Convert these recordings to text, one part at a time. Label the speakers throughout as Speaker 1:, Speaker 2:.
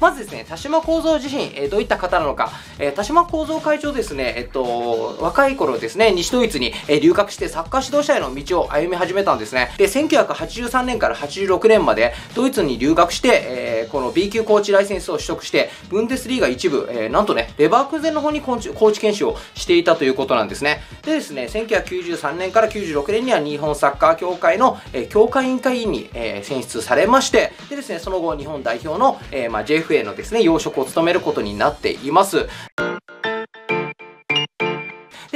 Speaker 1: まずですね、田島幸三自身、えー、どういった方なのか、えー、田島幸三会長ですね、えっと、若い頃ですね、西ドイツに、えー、留学してサッカー指導者への道を歩み始めたんですね。で、1983年から86年までドイツに留学して、えこの B 級コーチライセンスを取得して、ブンデスリーガ一部、えー、なんとね、レバークゼンの方にコーチ研修をしていたということなんですね。でですね、1993年から96年には日本サッカー協会の、えー、協会委員会委員に、えー、選出されまして、でですね、その後日本代表の、えーまあ、JFA のですね、要職を務めることになっています。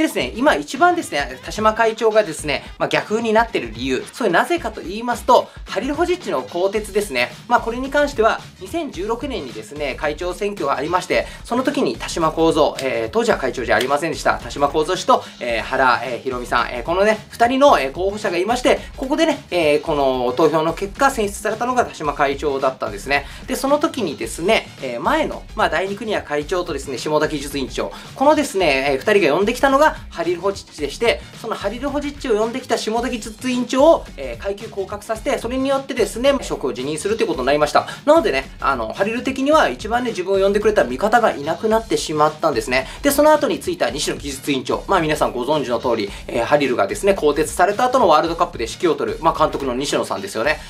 Speaker 1: でですね、今一番ですね、田島会長がですね、まあ、逆風になっている理由、それなぜかと言いますと、ハリルホジッチの更迭ですね。まあ、これに関しては、2016年にですね、会長選挙がありまして、その時に田島幸三、えー、当時は会長じゃありませんでした、田島幸三氏と、えー、原、えー、ひろみさん、えー、このね、二人の、えー、候補者がいまして、ここでね、えー、この投票の結果、選出されたのが田島会長だったんですね。で、その時にですね、えー、前の、まあ、第二国は会長とですね、下田技術委員長、このですね、えー、二人が呼んできたのが、ハリルホジッチでして、そのハリル・ホジッチを呼んできた下崎術委員長を、えー、階級降格させて、それによってですね、職を辞任するということになりました。なのでね、あの、ハリル的には一番ね、自分を呼んでくれた味方がいなくなってしまったんですね。で、その後についた西野技術委員長、まあ皆さんご存知の通り、えー、ハリルがですね、更迭された後のワールドカップで指揮を取る、まあ監督の西野さんですよね。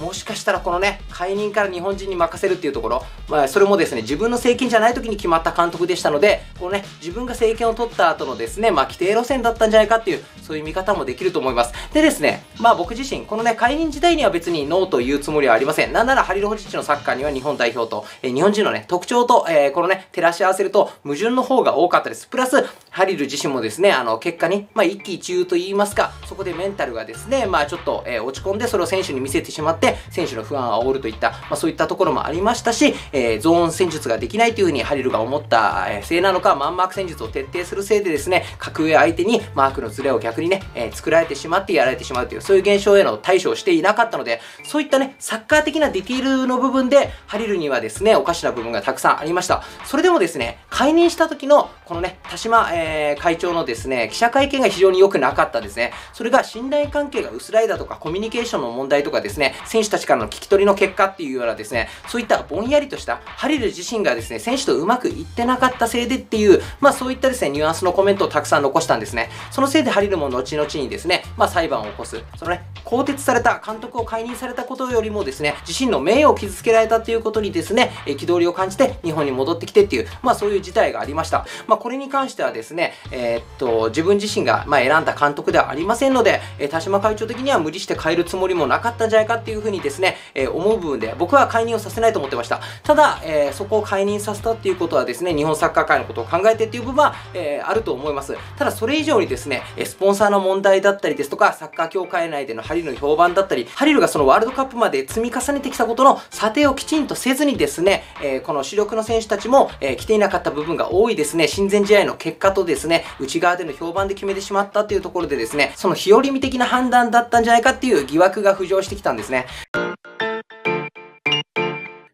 Speaker 1: もしかしたらこのね、解任から日本人に任せるっていうところ、まあ、それもですね、自分の政権じゃない時に決まった監督でしたので、このね、自分が政権を取った後のですね、まあ、規定路線だったんじゃないかっていう、そういう見方もできると思います。でですね、まあ僕自身、このね、解任時代には別にノーと言うつもりはありません。なんならハリルホジッチのサッカーには日本代表と、えー、日本人のね、特徴と、えー、このね、照らし合わせると矛盾の方が多かったです。プラス、ハリル自身もですね、あの、結果に、まあ一喜一憂と言いますか、そこでメンタルがですね、まあちょっと、えー、落ち込んで、それを選手に見せてしまって、選手の不安を煽るといった、まあそういったところもありましたし、えー、ゾーン戦術ができないというふうにハリルが思った、せいなのか、マンマーク戦術を徹底するせいでですね、格上相手にマークのズレを逆にね、えー、作られてしまってやられてしまうという、そういう現象への対処をしていなかったので、そういったね、サッカー的なディティールの部分で、ハリルにはですね、おかしな部分がたくさんありました。それでもですね、解任した時の、このね、田島、えー、会長のですね、記者会見が非常に良くなかったですね。それが信頼関係が薄らいだとか、コミュニケーションの問題とかですね、選手たちからの聞き取りの結果っていうようなですね、そういったぼんやりとした、ハリル自身がですね、選手とうまくいってなかったせいでっていう、まあそういったですね、ニュアンスのコメントをたくさん残したんですね。そのせいでハリルも後々にですね、まあ裁判を起こす。そのね、更迭された、監督を解任されたことよりもですね、自身の名誉を傷つけられたっていうことにですね、憤りを感じて日本に戻ってきてっていう、まあそういう事態がありました。まあこれに関してはですね、えー、っと、自分自身が、ま、選んだ監督ではありませんので、え、田島会長的には無理して変えるつもりもなかったんじゃないかっていうふうにですね、えー、思う部分で、僕は解任をさせないと思ってました。ただ、えー、そこを解任させたっていうことはですね、日本サッカー界のことを考えてっていう部分は、えー、あると思います。ただそれ以上にですね、スポンサーの問題だったりですとか、サッカー協会内でのハリルの評判だったり、ハリルがそのワールドカップまで積み重ねてきたことの査定をきちんとせずにですね、えー、この主力の選手たちも、えー、来ていなかった部分が多いですね、親善試合の結果とですね、内側での評判で決めてしまったっていうところでですね、その日和見的な判断だったんじゃないかっていう疑惑が浮上してきたんですね。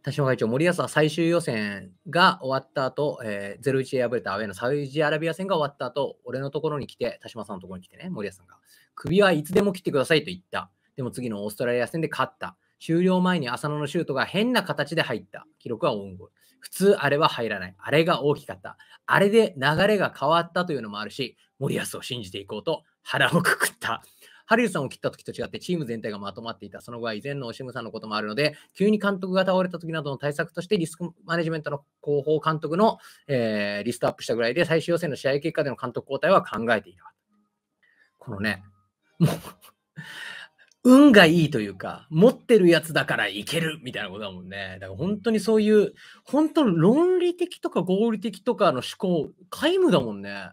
Speaker 1: 田島会長、森保は最終予選が終わった後、えー、0-1で敗れたアウェイのサウジアラビア戦が終わった後、俺のところに来て、田島さんのところに来てね、森保さんが、首はいつでも切ってくださいと言った。でも次のオーストラリア戦で勝った。終了前に浅野のシュートが変な形で入った。記録はオウンゴール。普通あれは入らない。あれが大きかった。あれで流れが変わったというのもあるし、森保を信じていこうと腹をくくった。ハリルさんを切った時と違ってチーム全体がまとまっていた。その後は以前のオシムさんのこともあるので、急に監督が倒れた時などの対策としてリスクマネジメントの広報監督の、えー、リストアップしたぐらいで最終予選の試合結果での監督交代は考えていた。このね、もう運がいいというか、持ってるやつだからいけるみたいなことだもんね。だから本当にそういう、本当論理的とか合理的とかの思考、皆無だもんね。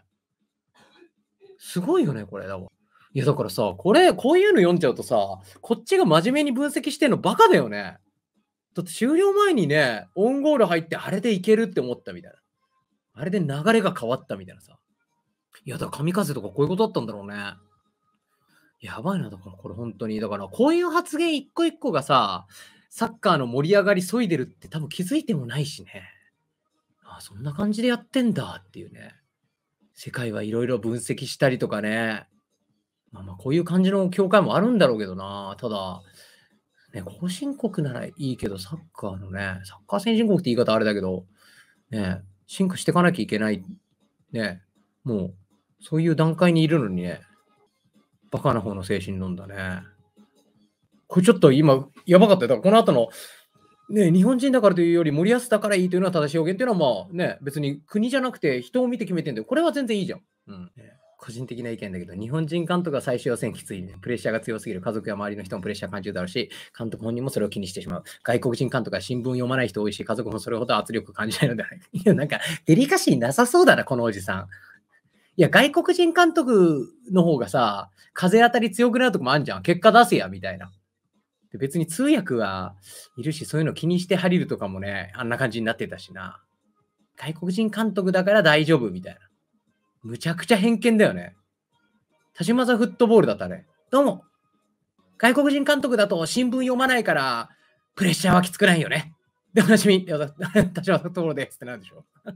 Speaker 1: すごいよね、これ。だもんいや、だからさ、これ、こういうの読んじゃうとさ、こっちが真面目に分析してんのバカだよね。だって終了前にね、オンゴール入ってあれでいけるって思ったみたいな。あれで流れが変わったみたいなさ。いや、だから神風とかこういうことだったんだろうね。やばいな、だからこれ本当に。だからこういう発言一個一個がさ、サッカーの盛り上がりそいでるって多分気づいてもないしね。ああそんな感じでやってんだっていうね。世界はいろいろ分析したりとかね。まあまあこういう感じの境界もあるんだろうけどな。ただ、ね、後進国ならいいけど、サッカーのね、サッカー先進国って言い方あれだけど、ね、進化していかなきゃいけない、ね、もう、そういう段階にいるのにね、バカな方の精神論だね。これちょっと今、やばかったよ。だからこの後の、ね、日本人だからというより森保だからいいというのは正しい表現っていうのはまあね、別に国じゃなくて人を見て決めてんだよ。これは全然いいじゃん。うん。個人的な意見だけど、日本人監督が最終予選きついね。プレッシャーが強すぎる。家族や周りの人もプレッシャー感じるだろうし、監督本人もそれを気にしてしまう。外国人監督は新聞読まない人多いし、家族もそれほど圧力感じないのではない。いや、なんか、デリカシーなさそうだな、このおじさん。いや、外国人監督の方がさ、風当たり強くなるとこもあるじゃん。結果出せや、みたいな。別に通訳はいるし、そういうの気にしてハリルとかもね、あんな感じになってたしな。外国人監督だから大丈夫みたいな。むちゃくちゃ偏見だよね。田島座フットボールだったね。どうも。外国人監督だと新聞読まないから、プレッシャーはきつくないよね。で、おなじみ、田島座フットボールですってなんでしょう。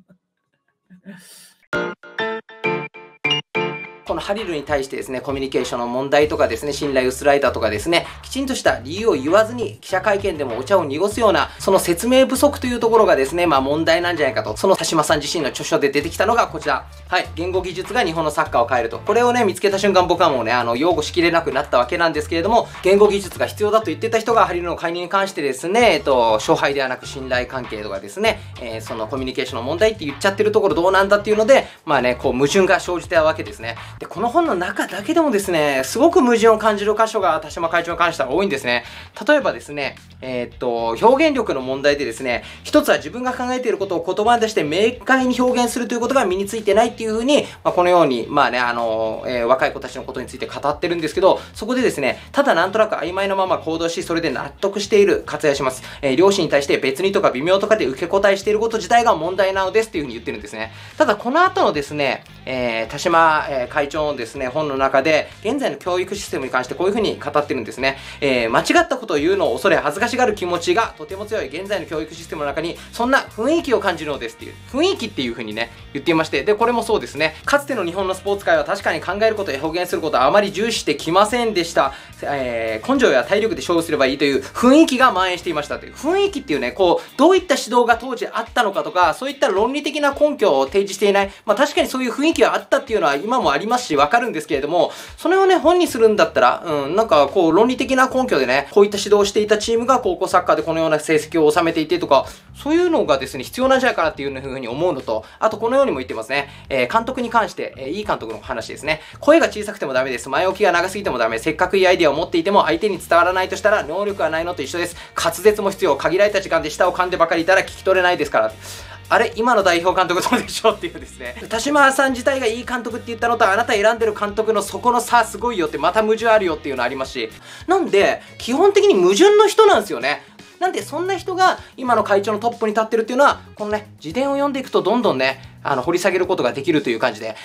Speaker 1: このハリルに対してですね、コミュニケーションの問題とかですね、信頼薄らいだとかですね、きちんとした理由を言わずに記者会見でもお茶を濁すような、その説明不足というところがですね、まあ問題なんじゃないかと、その田島さん自身の著書で出てきたのがこちら。はい、言語技術が日本のサッカーを変えると。これをね、見つけた瞬間僕はもうね、あの、擁護しきれなくなったわけなんですけれども、言語技術が必要だと言ってた人がハリルの介入に関してですね、えっと、勝敗ではなく信頼関係とかですね、えー、そのコミュニケーションの問題って言っちゃってるところどうなんだっていうので、まあね、こう矛盾が生じたわけですね。で、この本の中だけでもですね、すごく矛盾を感じる箇所が田島会長に関しては多いんですね。例えばですね、えー、っと、表現力の問題でですね、一つは自分が考えていることを言葉に出して明快に表現するということが身についてないっていうふうに、まあ、このように、まあね、あの、えー、若い子たちのことについて語ってるんですけど、そこでですね、ただなんとなく曖昧なまま行動し、それで納得している、活躍します。えー、両親に対して別にとか微妙とかで受け答えしていること自体が問題なのですっていうふうに言ってるんですね。ただ、この後のですね、えー、田島、えー、会長のですね、本の中で、現在の教育システムに関してこういうふうに語ってるんですね。えー、間違ったことを言うのを恐れ恥ずかしがる気持ちがとても強い現在の教育システムの中に、そんな雰囲気を感じるのですっていう、雰囲気っていうふうにね、言っていまして、で、これもそうですね。かつての日本のスポーツ界は確かに考えることや表現することはあまり重視してきませんでした。えー、根性や体力で勝負すればいいという雰囲気が蔓延していましたという。雰囲気っていうね、こう、どういった指導が当時あったのかとか、そういった論理的な根拠を提示していない。まあ確かにそういう雰囲気はあったっていうのは今もありますし、わかるんですけれども、それをね、本にするんだったら、うん、なんかこう、論理的な根拠でね、こういった指導をしていたチームが高校サッカーでこのような成績を収めていてとか、そういうのがですね、必要なんじゃないかなっていうふうに思うのと、あとこのようにも言ってますね、えー、監督に関して、えー、いい監督の話ですね。声が小さくてもダメです。前置きが長すぎてもダメ。せっかくいいアイデアを持っていても相手に伝わらないとしたら、能力はないのと一緒です。滑舌も必要。限られた時間で舌を噛んでばかりいたら聞き取れないですから。あれ今の代表監督どうでしょうっていうですね。田島さん自体がいい監督って言ったのと、あなた選んでる監督のそこの差すごいよって、また矛盾あるよっていうのありますし。なんで、基本的に矛盾の人なんですよね。なんで、そんな人が今の会長のトップに立ってるっていうのは、このね、自伝を読んでいくとどんどんね、あの、掘り下げることができるという感じで。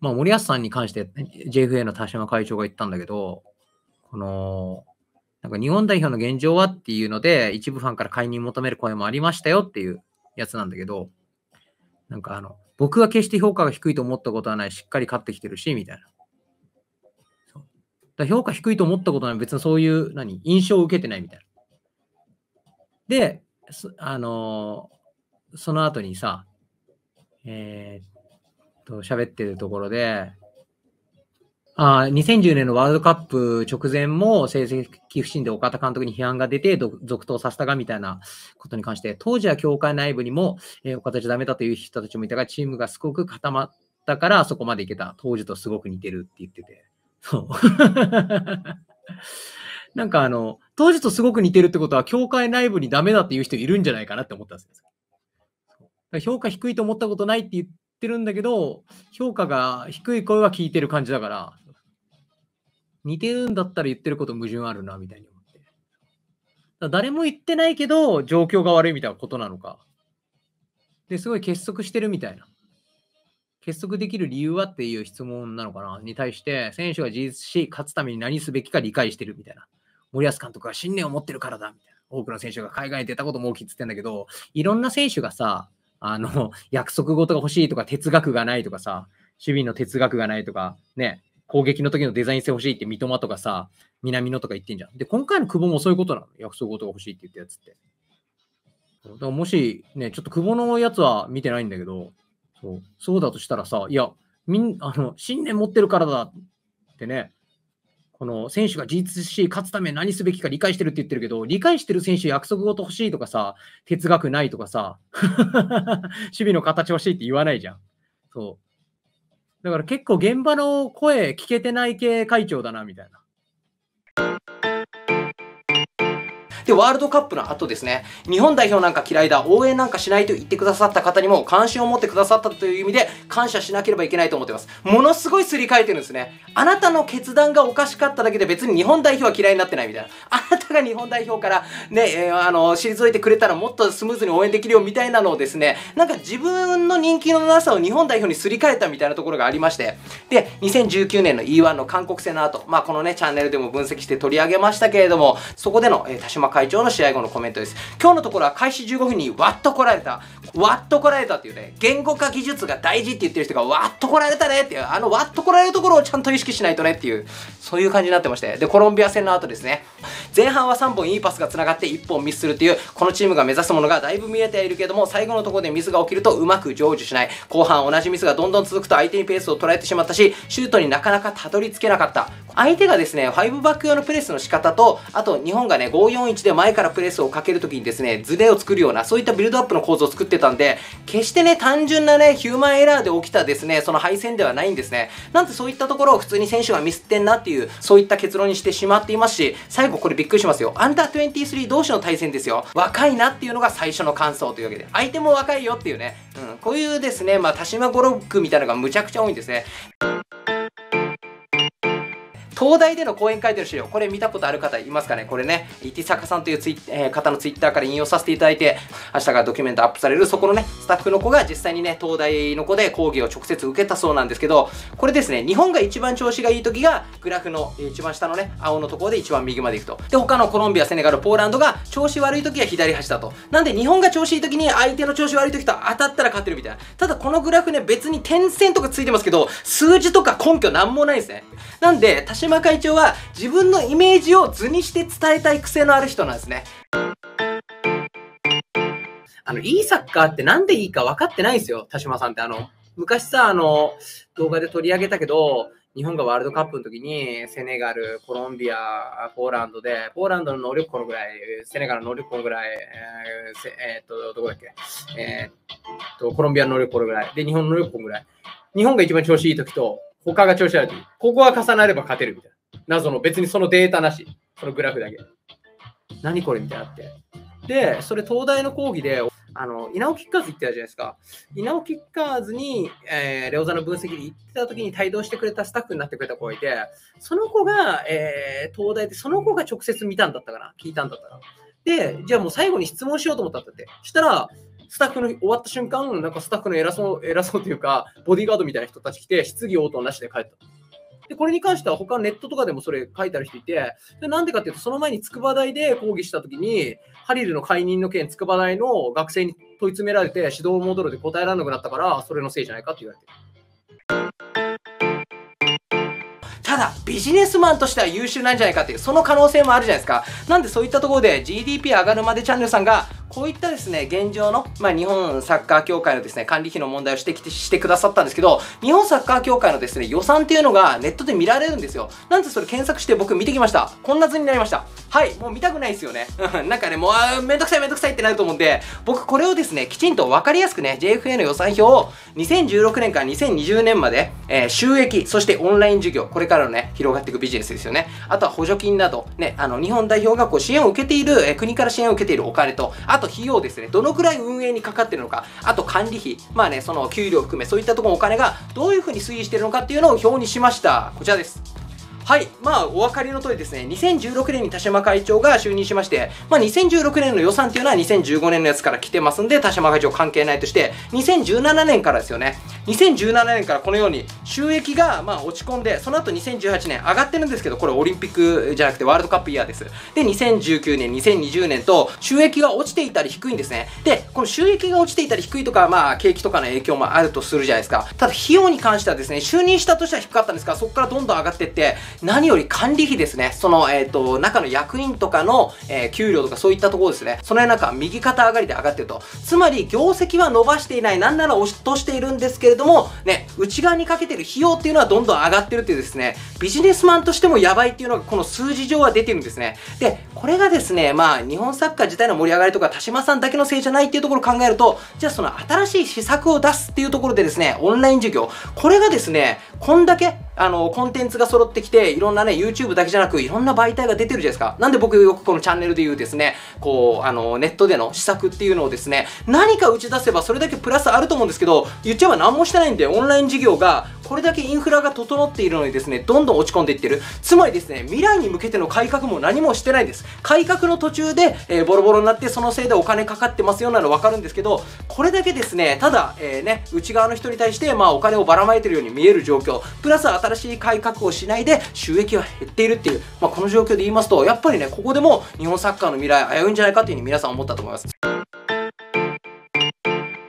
Speaker 1: まあ、森保さんに関して JFA の田島会長が言ったんだけど、この、なんか日本代表の現状はっていうので、一部ファンから解任求める声もありましたよっていうやつなんだけど、なんかあの、僕は決して評価が低いと思ったことはない、しっかり勝ってきてるし、みたいな。だ評価低いと思ったことはない、別にそういう、何、印象を受けてないみたいな。で、あのー、その後にさ、えー、っと、喋ってるところで、あ2010年のワールドカップ直前も成績不振で岡田監督に批判が出て続投させたがみたいなことに関して、当時は協会内部にも、えー、岡田じゃダメだという人たちもいたが、チームがすごく固まったからそこまでいけた。当時とすごく似てるって言ってて。そう。なんかあの、当時とすごく似てるってことは、協会内部にダメだっていう人いるんじゃないかなって思ったんですよ。評価低いと思ったことないって言ってるんだけど、評価が低い声は聞いてる感じだから、似てるんだったら言ってること矛盾あるな、みたいに思って。誰も言ってないけど、状況が悪いみたいなことなのか。で、すごい結束してるみたいな。結束できる理由はっていう質問なのかなに対して、選手が自立し、勝つために何すべきか理解してるみたいな。森保監督は信念を持ってるからだみたいな。多くの選手が海外に出たことも大きいって言ってんだけど、いろんな選手がさ、あの、約束事が欲しいとか、哲学がないとかさ、守備の哲学がないとか、ね、攻撃の時のデザイン性欲しいって三笘とかさ、南野とか言ってんじゃん。で、今回の久保もそういうことなの。約束事が欲しいって言ったやつって。だからもし、ね、ちょっと久保のやつは見てないんだけど、そうそうだとしたらさ、いや、みんあの信念持ってるからだってね、この選手が自立し、勝つため何すべきか理解してるって言ってるけど、理解してる選手約束事欲しいとかさ、哲学ないとかさ、守備の形欲しいって言わないじゃん。そう。だから結構現場の声聞けてない系会長だな、みたいな。で、ワールドカップの後ですね、日本代表なんか嫌いだ、応援なんかしないと言ってくださった方にも関心を持ってくださったという意味で感謝しなければいけないと思ってます。ものすごいすり替えてるんですね。あなたの決断がおかしかっただけで別に日本代表は嫌いになってないみたいな。あなたが日本代表からね、えー、あの、退いてくれたらもっとスムーズに応援できるよみたいなのをですね、なんか自分の人気のなさを日本代表にすり替えたみたいなところがありまして、で、2019年の E1 の韓国戦の後、まあこのね、チャンネルでも分析して取り上げましたけれども、そこでの、えー、田島会長の試合後のコメントです。今日のところは開始15分にわっと来られた。わっと来られたっていうね、言語化技術が大事って言ってる人がわっと来られたねっていう、あのわっと来られるところをちゃんと意識しないとねっていう、そういう感じになってまして。で、コロンビア戦の後ですね、前半は3本いいパスが繋がって1本ミスするっていう、このチームが目指すものがだいぶ見えているけども、最後のところでミスが起きるとうまく成就しない。後半同じミスがどんどん続くと相手にペースを捉えてしまったし、シュートになかなかたどり着けなかった。相手がですね、5バック用のプレスの仕方と、あと日本がね、541で前からプレスをかけるときにですね、ズレを作るような、そういったビルドアップの構造を作ってたんで、決してね、単純なね、ヒューマンエラーで起きたですね、その敗戦ではないんですね。なんてそういったところを普通に選手がミスってんなっていう、そういった結論にしてしまっていますし、最後これびっくりしますよ。アンダー23同士の対戦ですよ。若いなっていうのが最初の感想というわけで、相手も若いよっていうね、うん、こういうですね、まあ、田島語録みたいなのがむちゃくちゃ多いんですね。東大での講演会での資料、これ見たことある方いますかね？これね、イティサカさんというツイ、えー、方のツイッターから引用させていただいて、明日からドキュメントアップされる、そこのね、スタッフの子が実際にね、東大の子で講義を直接受けたそうなんですけど、これですね、日本が一番調子がいい時が、グラフの一番下のね、青のところで一番右まで行くと。で、他のコロンビア、セネガル、ポーランドが調子悪い時は左端だと。なんで日本が調子いい時に相手の調子悪い時と当たったら勝ってるみたいな。ただこのグラフね、別に点線とかついてますけど、数字とか根拠なんもないですね。なんで、島会長は自分のイメージを図にして伝えたい癖のある人なんですね。あの、いいサッカーってなんでいいか分かってないですよ、田島さんって。あの、昔さ、あの、動画で取り上げたけど、日本がワールドカップの時に、セネガル、コロンビア、ポーランドで、ポーランドの能力このぐらい、セネガルの能力このぐらい、えー、えー、っと、どこだっけ、えー、っと、コロンビアの能力このぐらい、で、日本の能力このぐらい。日本が一番調子いい時と、他が調子悪い、ここが重なれば勝てるみたいな。謎の別にそのデータなし。そのグラフだけ。何これみたいなって。で、それ東大の講義で、あの、稲尾キッカーズ行ってたじゃないですか。稲尾キッカーズに、えー、レオザの分析に行ってた時に帯同してくれたスタッフになってくれた子がいて、その子が、えー、東大で、その子が直接見たんだったかな聞いたんだったかな。で、じゃあもう最後に質問しようと思ったんだって。したら、スタッフの終わった瞬間、なんかスタッフの偉そう、偉そうというか、ボディーガードみたいな人たち来て、質疑応答なしで帰った。で、これに関しては他ネットとかでもそれ書いてある人いて、でなんでかっていうと、その前に筑波大で講義したときに、ハリルの解任の件、筑波大の学生に問い詰められて、指導モードで答えられなくなったから、それのせいじゃないかって言われてる。ただ、ビジネスマンとしては優秀なんじゃないかっていう、その可能性もあるじゃないですか。なんでそういったところで GDP 上がるまでチャンネルさんが、こういったですね、現状の、まあ、日本サッカー協会のですね、管理費の問題を指摘してくださったんですけど、日本サッカー協会のですね、予算っていうのがネットで見られるんですよ。なんでそれ検索して僕見てきました。こんな図になりました。はい、もう見たくないですよね。なんかね、もう、めんどくさいめんどくさいってなると思うんで、僕これをですね、きちんと分かりやすくね、JFA の予算表を2016年から2020年まで、えー、収益、そしてオンライン授業、これからのね、広がっていくビジネスですよね。あとは補助金など、ね、あの、日本代表がこう支援を受けている、えー、国から支援を受けているお金と、あと費用ですね。どのくらい運営にかかってるのか、あと管理費、まあね、その給料含め、そういったところお金がどういうふうに推移してるのかっていうのを表にしました。こちらです。はい。まあ、お分かりの通りですね、2016年に田島会長が就任しまして、まあ、2016年の予算っていうのは2015年のやつから来てますんで、田島会長関係ないとして、2017年からですよね。2017年からこのように収益がまあ落ち込んで、その後2018年上がってるんですけど、これオリンピックじゃなくてワールドカップイヤーです。で、2019年、2020年と収益が落ちていたり低いんですね。で、この収益が落ちていたり低いとか、まあ景気とかの影響もあるとするじゃないですか。ただ費用に関してはですね、就任したとしては低かったんですが、そこからどんどん上がっていって、何より管理費ですね。その、えっ、ー、と、中の役員とかの、えー、給料とかそういったところですね。その辺なんか右肩上がりで上がってると。つまり、業績は伸ばしていない、なんなら落としているんですけれども、ね、内側にかけてる費用っていうのはどんどん上がってるっていうですね、ビジネスマンとしてもやばいっていうのがこの数字上は出てるんですね。で、これがですね、まあ、日本サッカー自体の盛り上がりとか、田島さんだけのせいじゃないっていうところを考えると、じゃあその新しい施策を出すっていうところでですね、オンライン授業、これがですね、こんだけあの、コンテンツが揃ってきて、いろんなね、YouTube だけじゃなく、いろんな媒体が出てるじゃないですか。なんで僕よくこのチャンネルで言うですね、こう、あの、ネットでの施策っていうのをですね、何か打ち出せばそれだけプラスあると思うんですけど、言っちゃえば何もしてないんで、オンライン授業が、これだけインフラが整っているのにですね、どんどん落ち込んでいってる。つまりですね、未来に向けての改革も何もしてないです。改革の途中で、えー、ボロボロになって、そのせいでお金かかってますよなのわかるんですけど、これだけですね、ただ、えー、ね、内側の人に対して、まあ、お金をばらまいてるように見える状況、プラス新しい改革をしないで収益は減っているっていう、まあ、この状況で言いますと、やっぱりね、ここでも日本サッカーの未来危ういんじゃないかというふうに皆さん思ったと思います。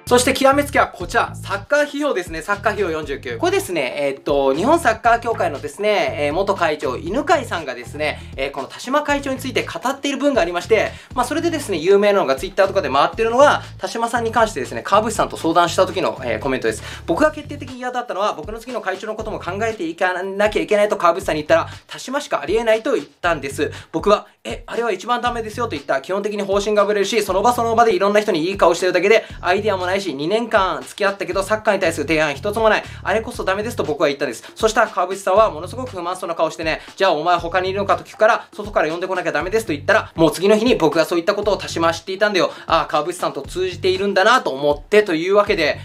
Speaker 1: そして極めつけはこちら、サッカー費用ですね、サッカー費用49。これですね、えー、っと、日本サッカー協会のですね、えー、元会長、犬飼さんがですね、えー、この田島会長について語っている文がありまして、まあ、それでですね、有名なのがツイッターとかで回ってるのは、田島さんに関してですね、川淵さんと相談した時の、えコメントです。僕が決定的に嫌だったのは、僕の次の会長のことも考えていかなきゃいけないと川淵さんに言ったら、田島しかありえないと言ったんです。僕は、え、あれは一番ダメですよと言った。基本的に方針がぶれるし、その場その場でいろんな人にいい顔してるだけで、アイディアもないし、2年間付き合ったけど、サッカーに対する提案一つもない。あれこそダメですと僕は言ったんです。そしたら川淵さんはものすごく不満そうな顔してね、じゃあお前他にいるのかと聞くから、外から呼んでこなきゃダメですと言ったら、もう次の日に僕がそういったことを足し回していたんだよ。ああ、川淵さんと通じているんだなと思ってというわけで、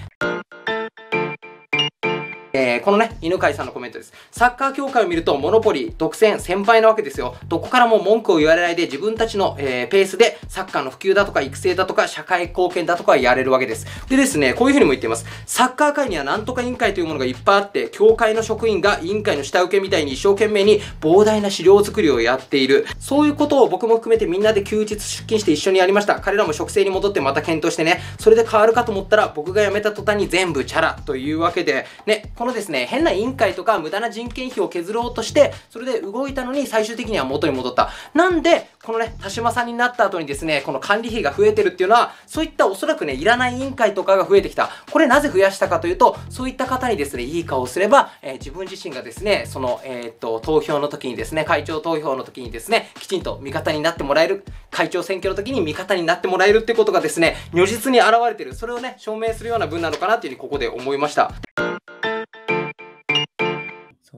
Speaker 1: えー、このね、犬飼さんのコメントです。サッカー協会を見ると、モノポリ、独占、先輩なわけですよ。どこからも文句を言われないで、自分たちの、えー、ペースで、サッカーの普及だとか、育成だとか、社会貢献だとかやれるわけです。でですね、こういうふうにも言っています。サッカー界にはなんとか委員会というものがいっぱいあって、協会の職員が委員会の下請けみたいに一生懸命に膨大な資料作りをやっている。そういうことを僕も含めてみんなで休日出勤して一緒にやりました。彼らも職制に戻ってまた検討してね、それで変わるかと思ったら、僕が辞めた途端に全部チャラというわけで、ね、このですね、変な委員会とか無駄な人件費を削ろうとして、それで動いたのに最終的には元に戻った。なんで、このね、田島さんになった後にですね、この管理費が増えてるっていうのは、そういったおそらくね、いらない委員会とかが増えてきた。これなぜ増やしたかというと、そういった方にですね、いい顔をすれば、えー、自分自身がですね、その、えー、っと、投票の時にですね、会長投票の時にですね、きちんと味方になってもらえる、会長選挙の時に味方になってもらえるってことがですね、如実に現れてる。それをね、証明するような文なのかなっていうふうにここで思いました。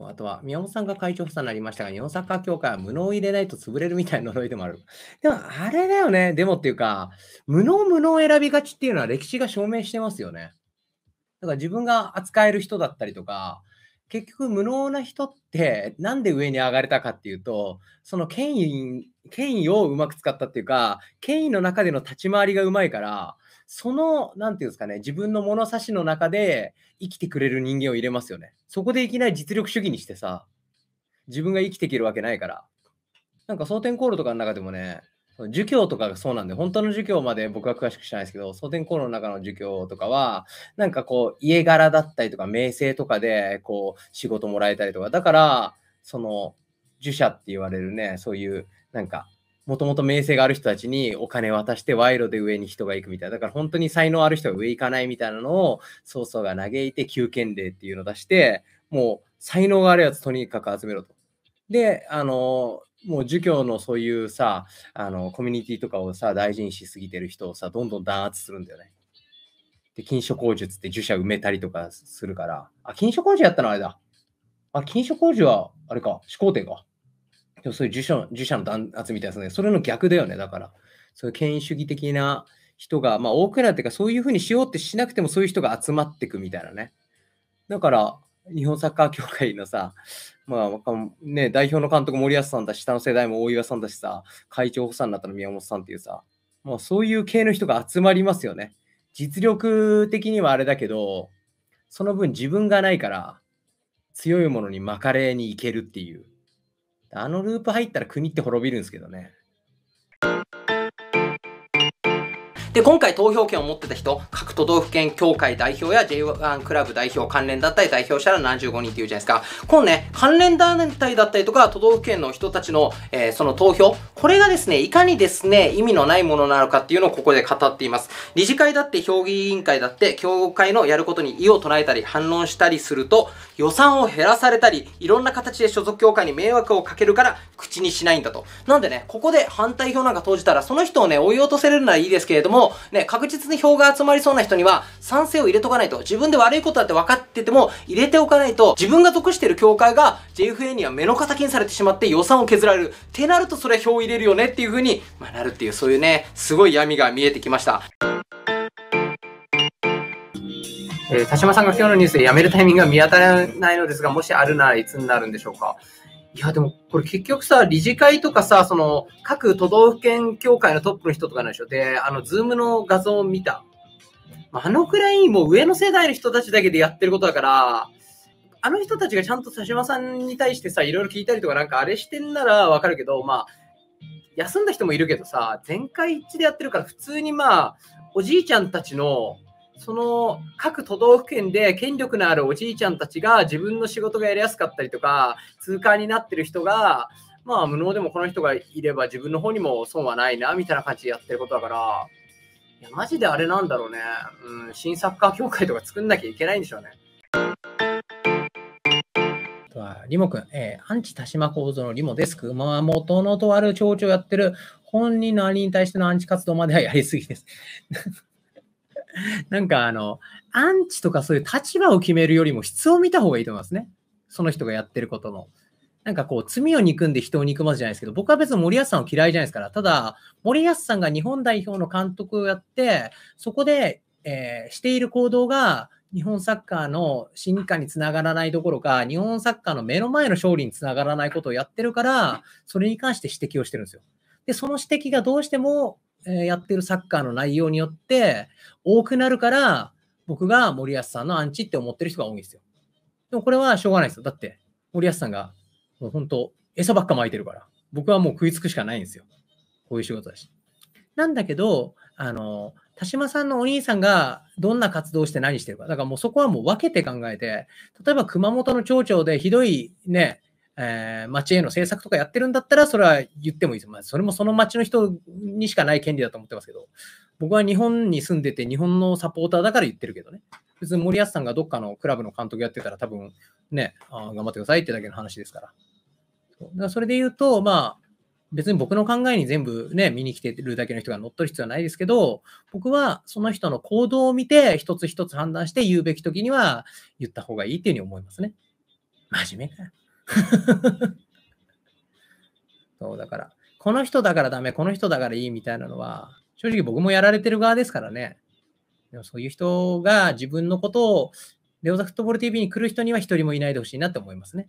Speaker 1: あとは、宮本さんが会長補佐になりましたが、日本サッカー協会は無能を入れないと潰れるみたいな呪いでもある。でも、あれだよね。でもっていうか、無能無能選びがちっていうのは歴史が証明してますよね。だから自分が扱える人だったりとか、結局無能な人ってなんで上に上がれたかっていうと、その権威、権威をうまく使ったっていうか、権威の中での立ち回りがうまいから、その、なんていうんですかね、自分の物差しの中で生きてくれる人間を入れますよね。そこでいきなり実力主義にしてさ、自分が生きていけるわけないから。なんか、蒼天コールとかの中でもね、儒教とかがそうなんで、本当の儒教まで僕は詳しく知らないですけど、蒼天コールの中の儒教とかは、なんかこう、家柄だったりとか、名声とかで、こう、仕事もらえたりとか、だから、その、儒者って言われるね、そういう、なんか、もともと名声がある人たちにお金渡して賄賂で上に人が行くみたいな。だから本当に才能ある人が上行かないみたいなのを、曹操が嘆いて休権令っていうのを出して、もう才能があるやつとにかく集めろと。で、あの、もう儒教のそういうさ、あの、コミュニティとかをさ、大事にしすぎてる人をさ、どんどん弾圧するんだよね。で、禁書工術って儒者埋めたりとかするから。あ、禁書工事やったのあれだ。あ、禁書工事は、あれか、始皇帝か。でもそういう自社自社の弾圧みたいなね、それの逆だよね、だから。そういう権威主義的な人が、まあ多くなってか、そういうふうにしようってしなくてもそういう人が集まってくみたいなね。だから、日本サッカー協会のさ、まあ、ね、代表の監督森保さんだし、下の世代も大岩さんだしさ、会長補佐になったの宮本さんっていうさ、まあ、そういう系の人が集まりますよね。実力的にはあれだけど、その分自分がないから、強いものに巻かれに行けるっていう。あのループ入ったら国って滅びるんですけどね。で、今回投票権を持ってた人、各都道府県協会代表や J1 クラブ代表、関連団体代表者ら75人っていうじゃないですか。このね、関連団体だったりとか、都道府県の人たちの、えー、その投票、これがですね、いかにですね、意味のないものなのかっていうのをここで語っています。理事会だって、評議委員会だって、協会のやることに異を唱えたり、反論したりすると、予算を減らされたり、いろんな形で所属協会に迷惑をかけるから、口にしないんだと。なんでね、ここで反対票なんか投じたら、その人をね、追い落とせれるならいいですけれども、ね、確実に票が集まりそうな人には、賛成を入れとかないと。自分で悪いことだって分かってても、入れておかないと、自分が属している協会が JFA には目の敵にされてしまって予算を削られる。ってなると、それは票を入れるよねっていう風に、まあ、なるっていう、そういうね、すごい闇が見えてきました。えー、田島さんが今日のニュースで辞めるタイミングが見当たらないのですが、もしあるならいつになるんでしょうか？いや、でも、これ結局さ、理事会とかさ、その、各都道府県協会のトップの人とかなんでしょ？で、あの、ズームの画像を見た。あのくらいもう上の世代の人たちだけでやってることだから、あの人たちがちゃんと佐島さんに対してさ、いろいろ聞いたりとかなんかあれしてんならわかるけど、まあ、休んだ人もいるけどさ、全会一致でやってるから普通にまあ、おじいちゃんたちのその各都道府県で権力のあるおじいちゃんたちが自分の仕事がやりやすかったりとか、通過になってる人が、まあ無能でもこの人がいれば自分の方にも損はないな、みたいな感じでやってることだから、いや、マジであれなんだろうね。うん、新サッカー協会とか作んなきゃいけないんでしょうね。リモ君、えー、アンチ田島構造のリモです。熊本のとある町長やってる本人の兄に対してのアンチ活動まではやりすぎです。なんかあの、アンチとかそういう立場を決めるよりも質を見た方がいいと思いますね。その人がやってることの。なんかこう、罪を憎んで人を憎まずじゃないですけど、僕は別に森保さんを嫌いじゃないですから、ただ、森保さんが日本代表の監督をやって、そこで、えー、している行動が、日本サッカーの進化につながらないどころか、日本サッカーの目の前の勝利につながらないことをやってるから、それに関して指摘をしてるんですよ。で、その指摘がどうしてもやってるサッカーの内容によって多くなるから、僕が森保さんのアンチって思ってる人が多いんですよ。でもこれはしょうがないですよ。だって、森保さんがもう本当、餌ばっか巻いてるから、僕はもう食いつくしかないんですよ。こういう仕事だし。なんだけど、あの、田島さんのお兄さんがどんな活動して何してるか。だからもうそこはもう分けて考えて、例えば熊本の町長でひどいね、えー、町への政策とかやってるんだったら、それは言ってもいいです。まあ、それもその町の人にしかない権利だと思ってますけど、僕は日本に住んでて日本のサポーターだから言ってるけどね。別に森保さんがどっかのクラブの監督やってたら多分ね、あ頑張ってくださいってだけの話ですから。そだからそれで言うと、まあ、別に僕の考えに全部ね、見に来てるだけの人が乗っ取る必要はないですけど、僕はその人の行動を見て、一つ一つ判断して言うべき時には言った方がいいっていうふうに思いますね。真面目か。そうだから、この人だからダメ、この人だからいいみたいなのは、正直僕もやられてる側ですからね。でもそういう人が自分のことを、レオザフットボール TV に来る人には一人もいないでほしいなって思いますね。